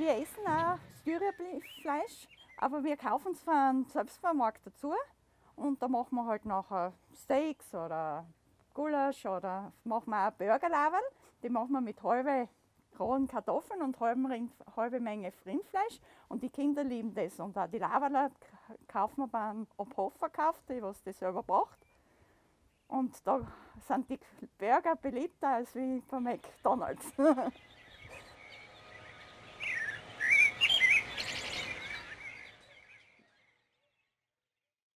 Wir essen auch Styrefleisch, aber wir kaufen es von Selbstvermarkt dazu. Und da machen wir halt nachher Steaks oder Gulasch oder machen wir auch Burgerlavel. Die machen wir mit halben rohen Kartoffeln und halben halbe Menge Rindfleisch. Und die Kinder lieben das. Und auch die Laverler kaufen wir beim Obhofer gekauft, die was das selber braucht. Und da sind die Burger beliebter als wie bei McDonalds.